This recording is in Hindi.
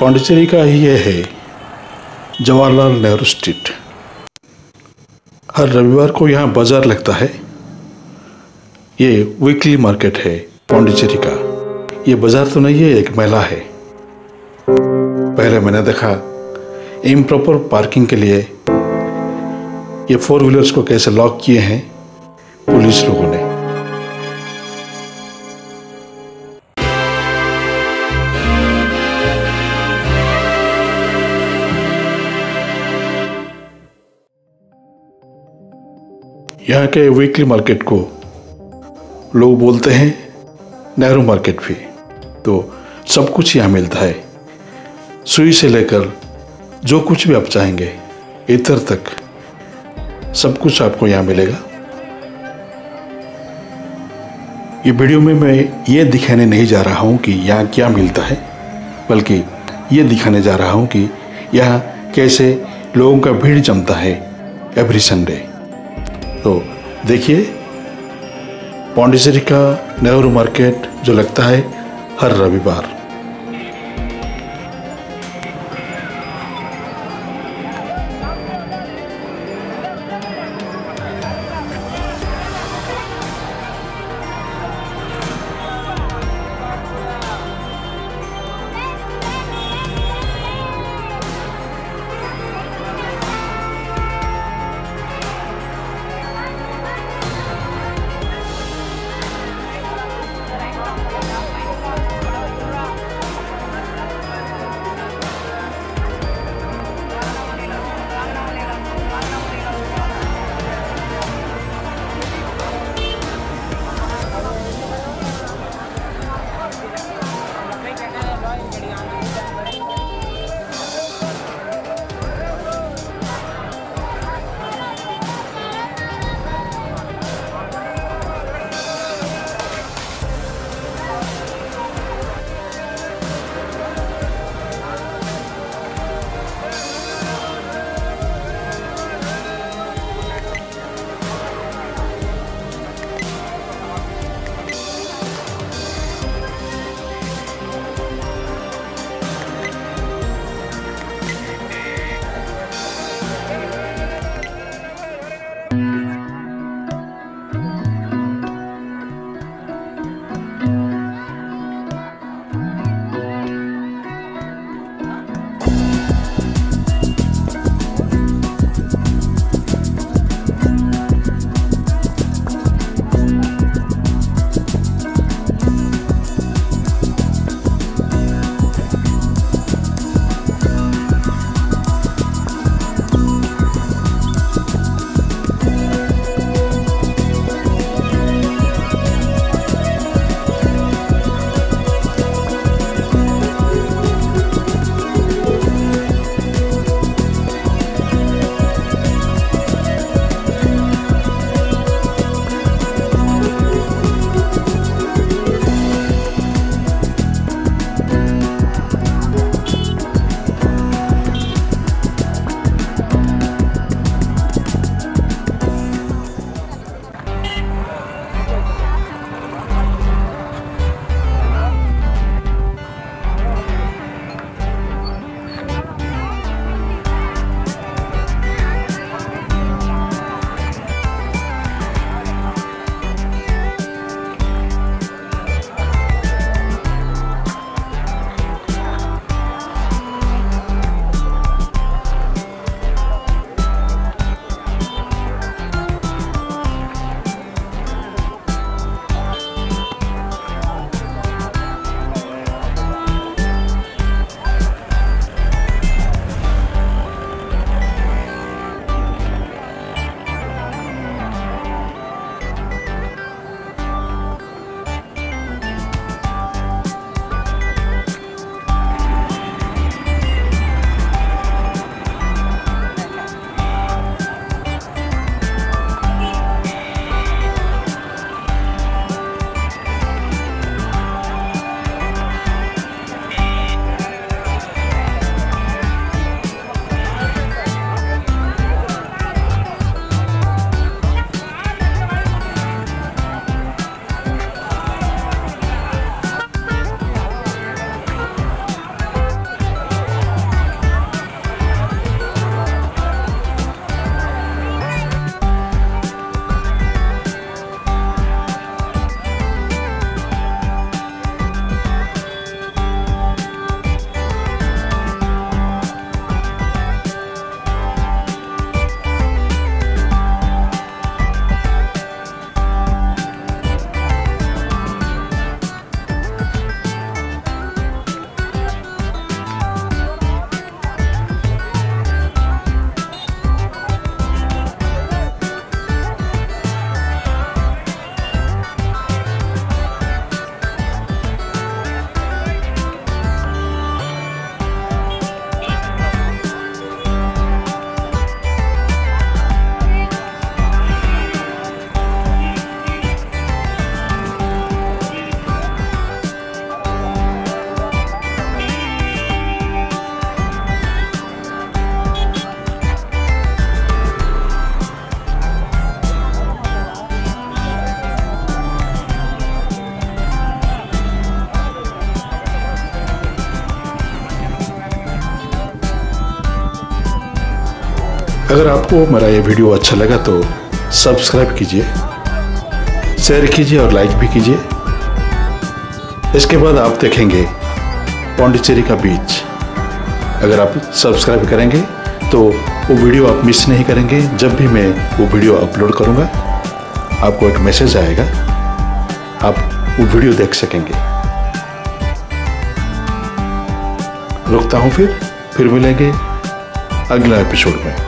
पांडिचेरी का ही ये है, जवाहरलाल नेहरू स्ट्रीट। हर रविवार को यहाँ बाज़ार लगता है। ये वीकली मार्केट है पांडिचेरी का। ये बाज़ार तो नहीं है, एक मेला है। पहले मैंने देखा, इम्प्रॉपर पार्किंग के लिए ये फोर व्हीलर्स को कैसे लॉक किए हैं, पुलिस लोगों ने। यहाँ के वीकली मार्केट को लोग बोलते हैं नेहरू मार्केट भी। तो सब कुछ यहाँ मिलता है। सुई से लेकर जो कुछ भी आप चाहेंगे, इतर तक सब कुछ आपको यहाँ मिलेगा। ये वीडियो में मैं ये दिखाने नहीं जा रहा हूँ कि यहाँ क्या मिलता है, बल्कि ये दिखाने जा रहा हूँ कि यहाँ कैसे लोगों का भीड़ जमता है एवरी संडे तो देखिए पौंडीचेरी का नेहरू मार्केट जो लगता है हर रविवार। अगर आपको मेरा ये वीडियो अच्छा लगा तो सब्सक्राइब कीजिए शेयर कीजिए और लाइक भी कीजिए। इसके बाद आप देखेंगे पौंडीचेरी का बीच। अगर आप सब्सक्राइब करेंगे तो वो वीडियो आप मिस नहीं करेंगे, जब भी मैं वो वीडियो अपलोड करूँगा, आपको एक मैसेज आएगा। आप वो वीडियो देख सकेंगे। रुकता हूँ फिर फिर मिलेंगे अगला एपिसोड में।